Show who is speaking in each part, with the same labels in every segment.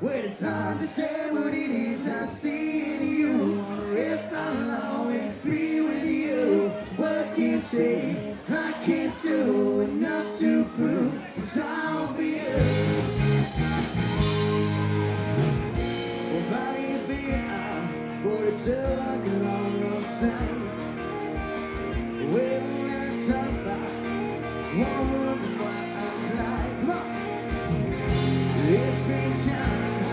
Speaker 1: Well, it's hard to say what it is I see in you. Wonder if I'll always be with you. Words can't say, I can't do enough to prove it's all for you. Well, valley of Vietnam, but it took like a long, long time. When I talk about wondering why I'm blind,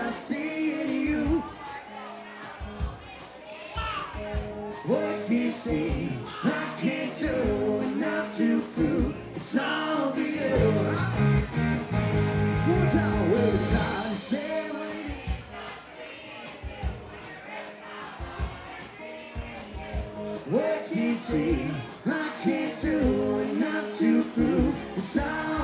Speaker 1: I see in you. Words can't say, I can't do enough to prove it's all for you. What. Words can't say, I can't do enough to prove it's all